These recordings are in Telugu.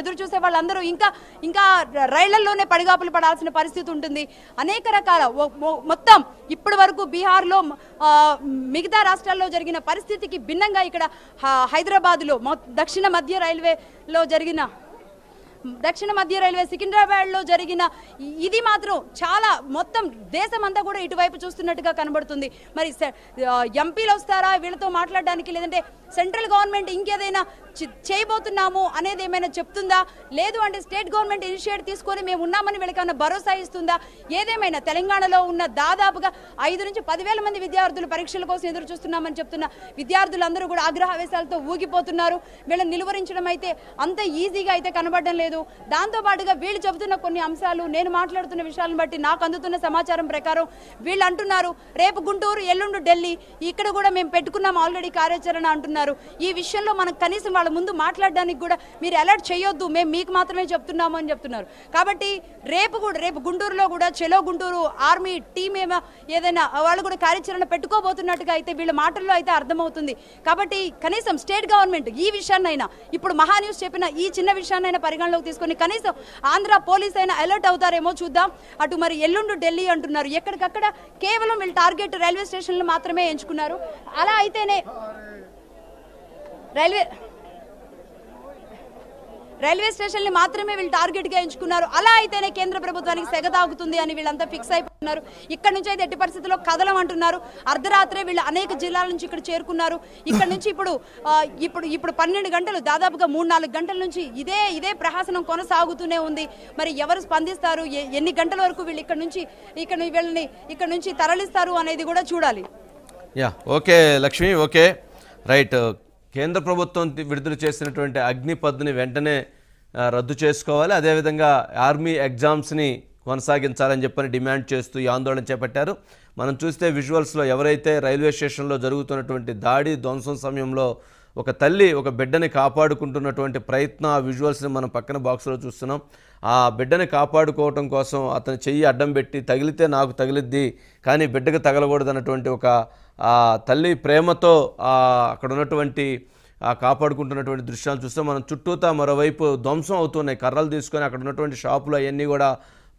ఎదురు చూసే వాళ్ళందరూ ఇంకా ఇంకా రైళ్ళలోనే పడిగాపులు పడాల్సిన పరిస్థితి ఉంటుంది. అనేక రకాల మొత్తం ఇప్పటి వరకు బీహార్లో మిగతా రాష్ట్రాల్లో జరిగిన పరిస్థితికి భిన్నంగా ఇక్కడ హైదరాబాద్లో దక్షిణ మధ్య రైల్వేలో జరిగిన దక్షిణ మధ్య రైల్వే సికింద్రాబాద్లో జరిగిన ఇది మాత్రం చాలా మొత్తం దేశం అంతా కూడా ఇటువైపు చూస్తున్నట్టుగా కనబడుతుంది. మరి ఎంపీలు వస్తారా? వీళ్ళతో మాట్లాడడానికి లేదంటే సెంట్రల్ గవర్నమెంట్ ఇంకేదైనా చి- చేయబోతున్నాము అనేది ఏమైనా చెప్తుందా? లేదు అంటే స్టేట్ గవర్నమెంట్ ఇనిషియేట్ తీసుకొని మేము ఉన్నామని వీళ్ళకన్నా భరోసా ఇస్తుందా? ఏదేమైనా తెలంగాణలో ఉన్న దాదాపుగా ఐదు నుంచి పదివేల మంది విద్యార్థులు పరీక్షల కోసం ఎదురు చూస్తున్నామని చెప్తున్న విద్యార్థులందరూ కూడా ఆగ్రహావేశాలతో ఊగిపోతున్నారు. వీళ్ళని నిలువరించడం అయితే అంత ఈజీగా అయితే కనబడడం లేదు. దాంతో పాటుగా వీళ్ళు చెబుతున్న కొన్ని అంశాలు నేను మాట్లాడుతున్న విషయాలను బట్టి నాకు అందుతున్న సమాచారం ప్రకారం వీళ్ళు అంటున్నారు రేపు గుంటూరు ఎల్లుండు ఢిల్లీ ఇక్కడ కూడా మేము పెట్టుకున్నాం ఆల్రెడీ కార్యాచరణ అంటున్నారు. ఈ విషయంలో మనం కనీసం వాళ్ళ ముందు మాట్లాడడానికి కూడా మీరు అలర్ట్ చేయొద్దు మేము మీకు మాత్రమే చెప్తున్నాము అని చెప్తున్నారు. కాబట్టి రేపు కూడా రేపు గుంటూరులో కూడా చెలో గుంటూరు ఆర్మీ టీం ఏమో ఏదైనా వాళ్ళు కూడా కార్యాచరణ పెట్టుకోబోతున్నట్టుగా అయితే వీళ్ళ మాటల్లో అయితే అర్థమవుతుంది. కాబట్టి కనీసం స్టేట్ గవర్నమెంట్ ఈ విషయాన్నైనా ఇప్పుడు మహా న్యూస్ చెప్పిన ఈ చిన్న విషయాన్నైనా పరిగణలో పరిగణలోకి తీసుకొని కనీసం ఆంధ్ర పోలీస్ అయినా అలర్ట్ అవుతారేమో చూద్దాం. అటు మరి ఎల్లుండు ఢిల్లీ అంటున్నారు. ఎక్కడికక్కడ కేవలం వీళ్ళు టార్గెట్ రైల్వే స్టేషన్లు మాత్రమే ఎంచుకున్నారు. అలా అయితేనే రైల్వే రైల్వే స్టేషన్ని మాత్రమే వీళ్ళు టార్గెట్గా ఎంచుకున్నారు. అలా అయితేనే కేంద్ర ప్రభుత్వానికి సెగ తాగుతుంది అని వీళ్ళంతా ఫిక్స్ అయిపోతున్నారు. ఇక్కడ నుంచి అయితే ఎట్టి పరిస్థితుల్లో కదలం అంటున్నారు అర్ధరాత్రే వీళ్ళు అనేక జిల్లాల నుంచి ఇక్కడ చేరుకున్నారు. ఇక్కడ నుంచి ఇప్పుడు ఇప్పుడు ఇప్పుడు పన్నెండు గంటలు దాదాపుగా మూడు నాలుగు గంటల నుంచి ఇదే ఇదే ప్రహాసనం కొనసాగుతూనే ఉంది. మరి ఎవరు స్పందిస్తారు? ఎన్ని గంటల వరకు వీళ్ళు ఇక్కడ నుంచి ఇక్కడ వీళ్ళని ఇక్కడ నుంచి తరలిస్తారు అనేది కూడా చూడాలి. Yeah okay Lakshmi okay. Right కేంద్ర ప్రభుత్వం విడుదల చేసినటువంటి అగ్నిపద్ని వెంటనే రద్దు చేసుకోవాలి. అదేవిధంగా ఆర్మీ ఎగ్జామ్స్ని కొనసాగించాలని చెప్పని డిమాండ్ చేస్తూ ఈ ఆందోళన చేపట్టారు. మనం చూస్తే విజువల్స్లో ఎవరైతే రైల్వే స్టేషన్లో జరుగుతున్నటువంటి దాడి ధ్వంసం సమయంలో ఒక తల్లి ఒక బిడ్డని కాపాడుకుంటున్నటువంటి ప్రయత్నం ఆ విజువల్స్ని మనం పక్కన బాక్స్లో చూస్తున్నాం. ఆ బిడ్డని కాపాడుకోవటం కోసం అతను చెయ్యి అడ్డం పెట్టి తగిలితే నాకు తగిలిద్ది కానీ బిడ్డకు తగలకూడదు అన్నటువంటి ఒక తల్లి ప్రేమతో అక్కడ ఉన్నటువంటి కాపాడుకుంటున్నటువంటి దృశ్యాలు చూస్తే మనం చుట్టూతా మరోవైపు ధ్వంసం అవుతున్నాయి. కర్రలు తీసుకొని అక్కడ ఉన్నటువంటి షాపులు అవన్నీ కూడా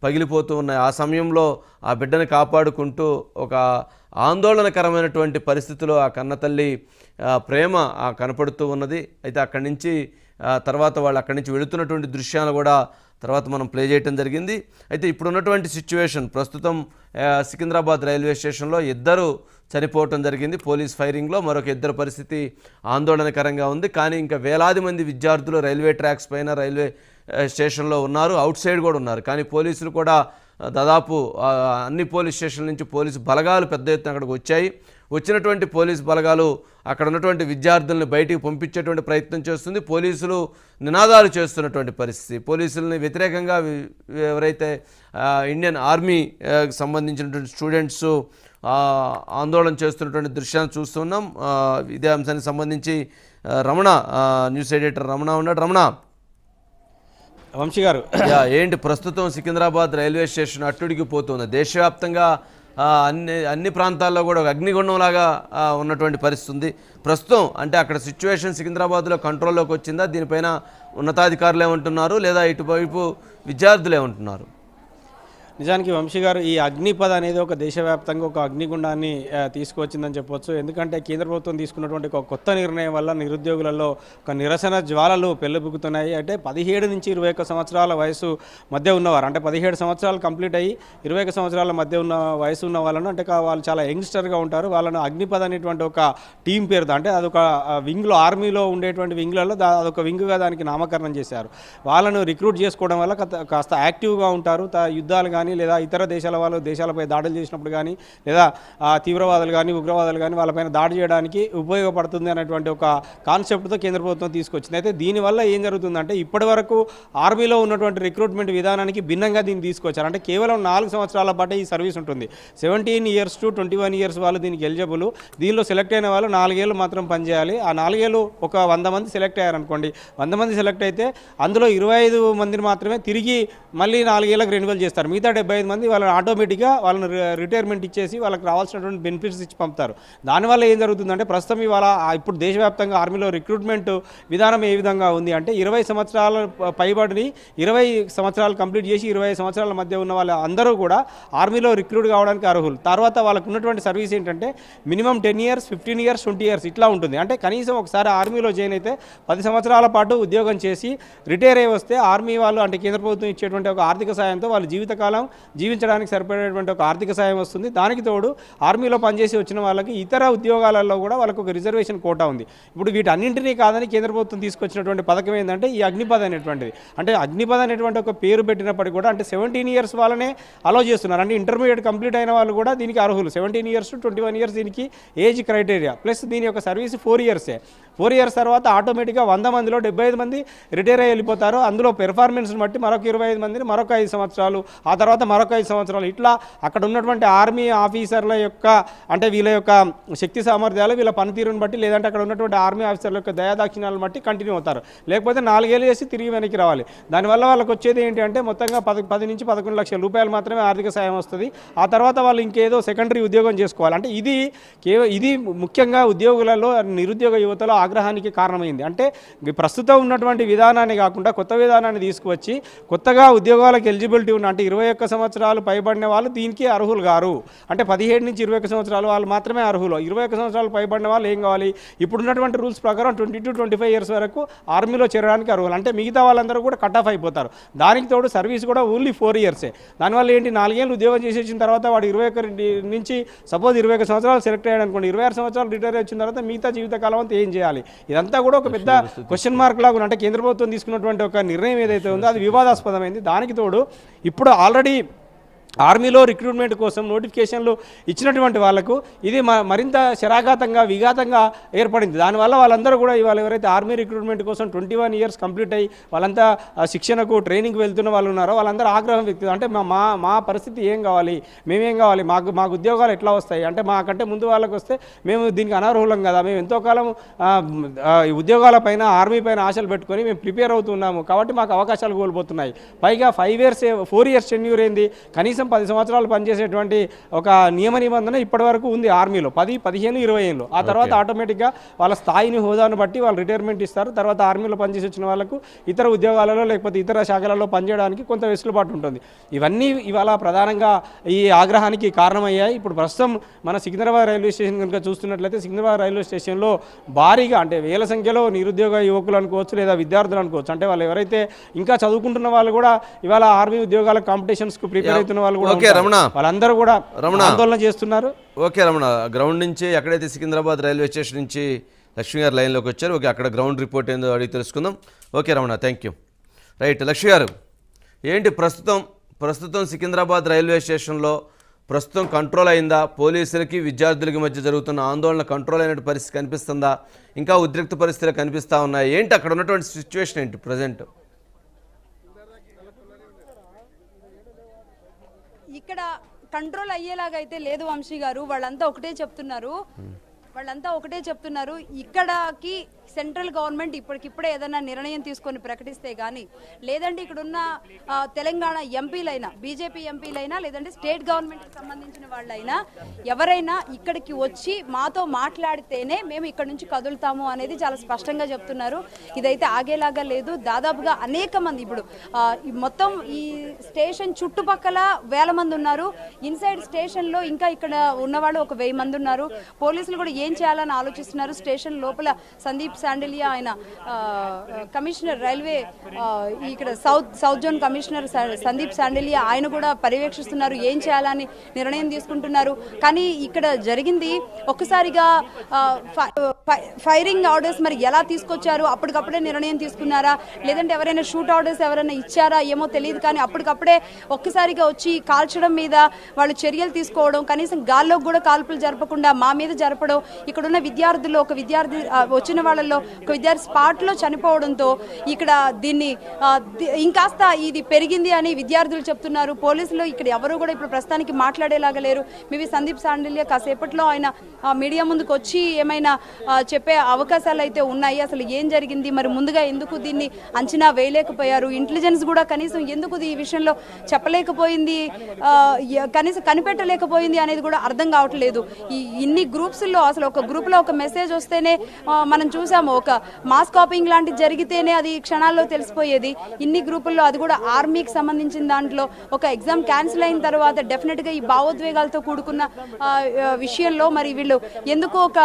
పగిలిపోతూ ఉన్నాయి. ఆ సమయంలో ఆ బిడ్డను కాపాడుకుంటూ ఒక ఆందోళనకరమైనటువంటి పరిస్థితిలో ఆ కన్నతల్లి ప్రేమ కనపడుతూ ఉన్నది. అయితే అక్కడి నుంచి తర్వాత వాళ్ళు అక్కడి నుంచి వెళుతున్నటువంటి దృశ్యాలు కూడా తర్వాత మనం ప్లే చేయటం జరిగింది. అయితే ఇప్పుడున్నటువంటి సిచ్యువేషన్ ప్రస్తుతం సికింద్రాబాద్ రైల్వే స్టేషన్లో ఇద్దరు చనిపోవటం జరిగింది. పోలీస్ ఫైరింగ్లో మరొక ఇద్దరు పరిస్థితి ఆందోళనకరంగా ఉంది. కానీ ఇంకా వేలాది మంది విద్యార్థులు రైల్వే ట్రాక్స్ పైన రైల్వే స్టేషన్లో ఉన్నారు. అవుట్ సైడ్ కూడా ఉన్నారు. కానీ పోలీసులు కూడా దాదాపు అన్ని పోలీస్ స్టేషన్ల నుంచి పోలీసు బలగాలు పెద్ద ఎత్తున అక్కడికి వచ్చాయి. వచ్చినటువంటి పోలీస్ బలగాలు అక్కడ ఉన్నటువంటి విద్యార్థులను బయటికి పంపించేటువంటి ప్రయత్నం చేస్తుంది. పోలీసులు నినాదాలు చేస్తున్నటువంటి పరిస్థితి. పోలీసులని వ్యతిరేకంగా ఎవరైతే ఇండియన్ ఆర్మీ సంబంధించినటువంటి స్టూడెంట్స్ ఆందోళన చేస్తున్నటువంటి దృశ్యాన్ని చూస్తున్నాం. ఇదే అంశానికి సంబంధించి రమణ న్యూస్ ఎడిటర్ రమణ ఉన్నాడు. రమణ వంశీ గారు. ఏంటి ప్రస్తుతం సికింద్రాబాద్ రైల్వే స్టేషన్ అట్టుడికి పోతుంది. దేశవ్యాప్తంగా అన్ని అన్ని ప్రాంతాల్లో కూడా ఒక అగ్నిగుండంలాగా ఉన్నటువంటి పరిస్థితి ఉంది ప్రస్తుతం అంటే అక్కడ సిచ్యువేషన్ సికింద్రాబాద్లో కంట్రోల్లోకి వచ్చిందా? దీనిపైన ఉన్నతాధికారులు ఏమంటున్నారు లేదా ఇటువైపు విద్యార్థులు ఏమంటున్నారు? నిజానికి వంశీ గారు ఈ అగ్నిపథ అనేది ఒక దేశవ్యాప్తంగా ఒక అగ్నిగుండాన్ని తీసుకువచ్చిందని చెప్పొచ్చు. ఎందుకంటే కేంద్ర ప్రభుత్వం తీసుకున్నటువంటి ఒక కొత్త నిర్ణయం వల్ల నిరుద్యోగులలో ఒక నిరసన జ్వాలలు పెళ్ళబుకుతున్నాయి అంటే పదిహేడు నుంచి ఇరవై ఒక సంవత్సరాల వయసు మధ్య ఉన్నవారు అంటే పదిహేడు సంవత్సరాలు కంప్లీట్ అయ్యి ఇరవై సంవత్సరాల మధ్య ఉన్న వయసు ఉన్న వాళ్ళను అంటే వాళ్ళు చాలా యంగ్స్టర్గా ఉంటారు. వాళ్ళను అగ్నిపథ అనేటువంటి ఒక టీం పేరుతో అంటే అదొక వింగ్లో ఆర్మీలో ఉండేటువంటి వింగ్లలో దా అదొక వింగ్గా దానికి నామకరణం చేశారు. వాళ్ళను రిక్రూట్ చేసుకోవడం వల్ల కాస్త- యాక్టివ్గా ఉంటారు. యుద్ధాలు కానీ కానీ లేదా ఇతర దేశాల వాళ్ళు దేశాలపై దాడులు చేసినప్పుడు కానీ లేదా తీవ్రవాదులు కానీ ఉగ్రవాదులు కానీ వాళ్ళపైన దాడి చేయడానికి ఉపయోగపడుతుంది అనేటువంటి ఒక కాన్సెప్ట్తో కేంద్ర ప్రభుత్వం తీసుకొచ్చింది. అయితే దీనివల్ల ఏం జరుగుతుందంటే ఇప్పటి వరకు ఆర్మీలో ఉన్నటువంటి రిక్రూట్మెంట్ విధానానికి భిన్నంగా దీన్ని తీసుకొచ్చారు. అంటే కేవలం నాలుగు సంవత్సరాల పాటు ఈ సర్వీస్ ఉంటుంది. Seventeen years to twenty one years వాళ్ళు దీనికి ఎలిజిబుల్ దీనిలో సెలెక్ట్ అయిన వాళ్ళు నాలుగేళ్ళు మాత్రం పనిచేయాలి. ఆ నాలుగేళ్ళు ఒక వంద మంది సెలెక్ట్ అయ్యారనుకోండి. వంద మంది సెలెక్ట్ అయితే అందులో ఇరవై ఐదు మందిని మాత్రమే తిరిగి మళ్ళీ నాలుగేళ్ళకి రెన్యువల్ చేస్తారు. మిగతా డెబ్బై ఐదు మంది వాళ్ళని ఆటోమేటిక్గా వాళ్ళని రిటైర్మెంట్ ఇచ్చేసి వాళ్ళకి రావాల్సినటువంటి బెనిఫిట్స్ ఇచ్చి పంపుతారు. దానివల్ల ఏం జరుగుతుందంటే ప్రస్తుతం ఇవాళ ఇప్పుడు దేశవ్యాప్తంగా ఆర్మీలో రిక్రూట్మెంట్ విధానం ఏ విధంగా ఉంది అంటే ఇరవై సంవత్సరాల పైబడిని ఇరవై సంవత్సరాలు కంప్లీట్ చేసి ఇరవై సంవత్సరాల మధ్య ఉన్న వాళ్ళు అందరూ కూడా ఆర్మీలో రిక్రూట్ కావడానికి అర్హులు. తర్వాత వాళ్ళకు ఉన్నటువంటి సర్వీస్ ఏంటంటే minimum ten years fifteen years twenty years ఇట్లా ఉంటుంది. అంటే కనీసం ఒకసారి ఆర్మీలో జాయిన్ అయితే పది సంవత్సరాల పాటు ఉద్యోగం చేసి రిటైర్ అయి వస్తే ఆర్మీ వాళ్ళు అంటే కేంద్ర ప్రభుత్వం ఇచ్చేటువంటి ఒక ఆర్థిక సాయంతో వాళ్ళ జీవితకాలం జీవించడానికి సరిపడేటువంటి ఒక ఆర్థిక సాయం వస్తుంది. దానికి తోడు ఆర్మీలో పనిచేసి వచ్చిన వాళ్ళకి ఇతర ఉద్యోగాలలో కూడా వాళ్ళకు ఒక రిజర్వేషన్ కోటా ఉంది. ఇప్పుడు వీటన్నింటినీ కాదని కేంద్ర ప్రభుత్వం తీసుకొచ్చినటువంటి పథకం ఏంటంటే ఈ అగ్నిపథ్ అనేటువంటిది. అంటే అగ్నిపథ్ అనేటువంటి ఒక పేరు పెట్టినప్పటికీ కూడా అంటే సెవెంటీన్ ఇయర్స్ వాళ్ళనే అలో చేస్తున్నారు. అంటే ఇంటర్మీడియట్ కంప్లీట్ అయిన వాళ్ళు కూడా దీనికి అర్హులు. Seventeen years twenty one years దీనికి ఏజ్ క్రైటీరియా ప్లస్ దీని యొక్క సర్వీస్ ఫోర్ ఇయర్సే ఫోర్ ఇయర్స్ తర్వాత ఆటోమేటిక్గా వంద మందిలో డెబ్బై ఐదు మంది రిటైర్ అయ్యి వెళ్ళిపోతారు. అందులో పెర్ఫార్మెన్స్ని బట్టి మరొక ఇరవై ఐదు మందిని మరొక ఐదు సంవత్సరాలు ఆ తర్వాత తర్వాత మరొక ఐదు సంవత్సరాలు. ఇట్లా అక్కడ ఉన్నటువంటి ఆర్మీ ఆఫీసర్ల యొక్క అంటే వీళ్ళ యొక్క శక్తి సామర్థ్యాలు వీళ్ళ పనితీరుని బట్టి లేదంటే అక్కడ ఉన్నటువంటి ఆర్మీ ఆఫీసర్ల యొక్క దయాదాక్షిణాలను బట్టి కంటిన్యూ అవుతారు. లేకపోతే నాలుగేళ్ళు చేసి తిరిగి వెనక్కి రావాలి. దానివల్ల వాళ్ళకి వచ్చేది ఏంటి అంటే మొత్తంగా పది పది నుంచి పదకొండు లక్షల రూపాయలు మాత్రమే ఆర్థిక సాయం వస్తుంది. ఆ తర్వాత వాళ్ళు ఇంకేదో సెకండరీ ఉద్యోగం చేసుకోవాలి. అంటే ఇది కేవలం ఇది ముఖ్యంగా ఉద్యోగులలో నిరుద్యోగ యువతలో ఆగ్రహానికి కారణమైంది. అంటే ప్రస్తుతం ఉన్నటువంటి విధానాన్ని కాకుండా కొత్త విధానాన్ని తీసుకువచ్చి కొత్తగా ఉద్యోగాలకు ఎలిజిబిలిటీ ఉన్న అంటే ఇరవై ఒక్క సంవత్సరాలు పైబడిన వాళ్ళు దీనికి అర్హులు గారు. అంటే పదిహేడు నుంచి ఇరవై సంవత్సరాలు వాళ్ళు మాత్రమే అర్హులు. ఇరవై సంవత్సరాలు పైబడిన వాళ్ళు ఏం కావాలి? ఇప్పుడున్నటువంటి రూల్స్ ప్రకారం twenty two twenty five years వరకు ఆర్మీలో చేరడానికి అర్హులు. అంటే మిగతా వాళ్ళందరూ కూడా కట్ ఆఫ్ అయిపోతారు. దానికి తోడు సర్వీస్ కూడా ఓన్లీ ఫోర్ ఇయర్సే. దానివల్ల ఏంటి? నాలుగేళ్ళు ఉద్యోగం చేసి వచ్చిన తర్వాత వాడు ఇరవై నుంచి సపోజ్ ఇరవై ఒక్క సంవత్సరాలు సెలెక్ట్ అయ్యాడు అనుకోండి ఇరవై ఆరు సంవత్సరాలు రిటైర్ వచ్చిన తర్వాత మిగతా జీవితకాలం అంతా ఏం చేయాలి? ఇదంతా కూడా ఒక పెద్ద క్వశ్చన్ మార్క్ లాగా. అంటే కేంద్ర ప్రభుత్వం తీసుకున్నటువంటి ఒక నిర్ణయం ఏదైతే ఉందో అది వివాదాస్పదమైంది. దానికి తోడు ఇప్పుడు ఆల్రెడీ Rabbim ఆర్మీలో రిక్రూట్మెంట్ కోసం నోటిఫికేషన్లు ఇచ్చినటువంటి వాళ్ళకు ఇది మ- మరింత శరాఘాతంగా విఘాతంగా ఏర్పడింది. దానివల్ల వాళ్ళందరూ కూడా ఇవాళ ఎవరైతే ఆర్మీ రిక్రూట్మెంట్ కోసం ట్వంటీ వన్ ఇయర్స్ కంప్లీట్ అయ్యి వాళ్ళంతా శిక్షణకు ట్రైనింగ్ వెళ్తున్న వాళ్ళు ఉన్నారో వాళ్ళందరూ ఆగ్రహం వ్యక్తి అంటే మా మా మా పరిస్థితి ఏం కావాలి? మేమేం కావాలి? మాకు మాకు ఉద్యోగాలు ఎట్లా వస్తాయి? అంటే మాకంటే ముందు వాళ్ళకి వస్తే మేము దీనికి అనర్హులం కదా? మేము ఎంతో కాలం ఈ ఉద్యోగాల పైన ఆర్మీ పైన ఆశలు పెట్టుకొని మేము ప్రిపేర్ అవుతున్నాము కాబట్టి మాకు అవకాశాలు కోల్పోతున్నాయి. పైగా five years four years tenure ఏంది? కనీసం పది సంవత్సరాలు పనిచేసేటువంటి ఒక నియమ నిబంధన ఇప్పటి వరకు ఉంది ఆర్మీలో. పది పదిహేను ఇరవై ఏళ్ళు ఆ తర్వాత ఆటోమేటిక్గా వాళ్ళ స్థాయిని హోదాను బట్టి వాళ్ళు రిటైర్మెంట్ ఇస్తారు. తర్వాత ఆర్మీలో పనిచేసి వచ్చిన వాళ్ళకు ఇతర ఉద్యోగాలలో లేకపోతే ఇతర శాఖలలో పనిచేయడానికి కొంత వెసులుబాటు ఉంటుంది. ఇవన్నీ ఇవాళ ప్రధానంగా ఈ ఆగ్రహానికి కారణమయ్యాయి. ఇప్పుడు ప్రస్తుతం మన సికింద్రాబాద్ రైల్వే స్టేషన్ కనుక చూస్తున్నట్లయితే సికింద్రాబాద్ రైల్వే స్టేషన్లో భారీగా అంటే వేల సంఖ్యలో నిరుద్యోగ యువకులు అనుకోవచ్చు లేదా విద్యార్థులు అనుకోవచ్చు అంటే వాళ్ళు ఎవరైతే ఇంకా చదువుకుంటున్న వాళ్ళు కూడా ఇవాళ ఆర్మీ ఉద్యోగాల కాంపిటీషన్స్కు ప్రిపేర్ అవుతున్న వాళ్ళు కూడా. రమణ. వాళ్ళందరూ కూడా రమణ. ఆందోళన చేస్తున్నారు. ఓకే రమణ. గ్రౌండ్ నుంచి ఎక్కడైతే సికింద్రాబాద్ రైల్వే స్టేషన్ నుంచి లక్ష్మి గారు లైన్లోకి వచ్చారు ఓకే అక్కడ గ్రౌండ్ రిపోర్ట్ ఏందో అడిగి తెలుసుకుందాం. Okay Ramana thank you right Lakshmi గారు ఏంటి ప్రస్తుతం ప్రస్తుతం సికింద్రాబాద్ రైల్వే స్టేషన్లో ప్రస్తుతం కంట్రోల్ అయిందా? పోలీసులకి విద్యార్థులకి మధ్య జరుగుతున్న ఆందోళన కంట్రోల్ అయినట్టు పరిస్థితి కనిపిస్తుందా? ఇంకా ఉద్రిక్త పరిస్థితులు కనిపిస్తూ ఉన్నాయి. ఏంటి అక్కడ ఉన్నటువంటి సిచ్యువేషన్ ఏంటి ప్రజెంట్ ఇక్కడ కంట్రోల్ అయ్యేలాగా అయితే లేదు వంశీ గారు. వాళ్ళంతా ఒకటే చెప్తున్నారు. వాళ్ళంతా ఒకటే చెప్తున్నారు. ఇక్కడకి సెంట్రల్ గవర్నమెంట్ ఇప్పటికిప్పుడే ఏదైనా నిర్ణయం తీసుకొని ప్రకటిస్తే కానీ లేదంటే ఇక్కడున్న తెలంగాణ ఎంపీలైనా బీజేపీ ఎంపీలైనా లేదంటే స్టేట్ గవర్నమెంట్కి సంబంధించిన వాళ్ళైనా ఎవరైనా ఇక్కడికి వచ్చి మాతో మాట్లాడితేనే మేము ఇక్కడ నుంచి కదులుతాము అనేది చాలా స్పష్టంగా చెప్తున్నారు. ఇదైతే ఆగేలాగా లేదు. దాదాపుగా అనేక మంది ఇప్పుడు మొత్తం ఈ స్టేషన్ చుట్టుపక్కల వేల మంది ఉన్నారు. ఇన్సైడ్ స్టేషన్లో ఇంకా ఇక్కడ ఉన్నవాళ్ళు ఒక వెయ్యి మంది ఉన్నారు. పోలీసులు కూడా ఏం చేయాలని ఆలోచిస్తున్నారు? స్టేషన్ లోపల సందీప్ శాండిలియా ఆయన కమిషనర్ రైల్వే ఇక్కడ south south zone commissioner Sandeep Shandilya ఆయన కూడా పర్యవేక్షిస్తున్నారు ఏం చేయాలని నిర్ణయం తీసుకుంటున్నారు. కానీ ఇక్కడ జరిగింది ఒక్కసారిగా ఫై- ఫైరింగ్ ఆర్డర్స్ మరి ఎలా తీసుకొచ్చారు? అప్పటికప్పుడే నిర్ణయం తీసుకున్నారా? లేదంటే ఎవరైనా షూట్ ఆర్డర్స్ ఎవరైనా ఇచ్చారా? ఏమో తెలియదు కానీ అప్పటికప్పుడే ఒక్కసారిగా వచ్చి కాల్చడం మీద వాళ్ళు చర్యలు తీసుకోవడం కనీసం గాల్లోకి కూడా కాల్పులు జరపకుండా మా మీద జరపడం ఇక్కడున్న విద్యార్థులు ఒక విద్యార్థి వచ్చిన వాళ్ళ విద్యార్థులలో ఒక విద్యార్థి స్పాట్లో చనిపోవడంతో ఇక్కడ దీన్ని ఇంకాస్త ఇది పెరిగింది అని విద్యార్థులు చెప్తున్నారు. పోలీసులు ఇక్కడ ఎవరు కూడా ఇప్పుడు ప్రస్తుతానికి మాట్లాడేలాగా లేరు. మేబీ సందీప్ సాండిల్య కాసేపట్లో ఆయన మీడియా ముందుకు వచ్చి ఏమైనా చెప్పే అవకాశాలు అయితే ఉన్నాయి. అసలు ఏం జరిగింది? మరి ముందుగా ఎందుకు దీన్ని అంచనా వేయలేకపోయారు? ఇంటెలిజెన్స్ కూడా కనీసం ఎందుకు ఈ విషయంలో చెప్పలేకపోయింది? కనీసం కనిపెట్టలేకపోయింది అనేది కూడా అర్థం కావట్లేదు. ఈ ఇన్ని గ్రూప్స్లో అసలు ఒక గ్రూప్లో ఒక మెసేజ్ వస్తేనే మనం చూసాం చూసాము. ఒక మాస్ కాపింగ్ లాంటిది జరిగితేనే అది క్షణాల్లో తెలిసిపోయేది. ఇన్ని గ్రూపుల్లో అది కూడా ఆర్మీకి సంబంధించిన దాంట్లో. ఒక ఎగ్జామ్ క్యాన్సిల్ అయిన తర్వాత డెఫినెట్గా ఈ భావోద్వేగాలతో కూడుకున్న విషయంలో మరి వీళ్ళు ఎందుకు ఒక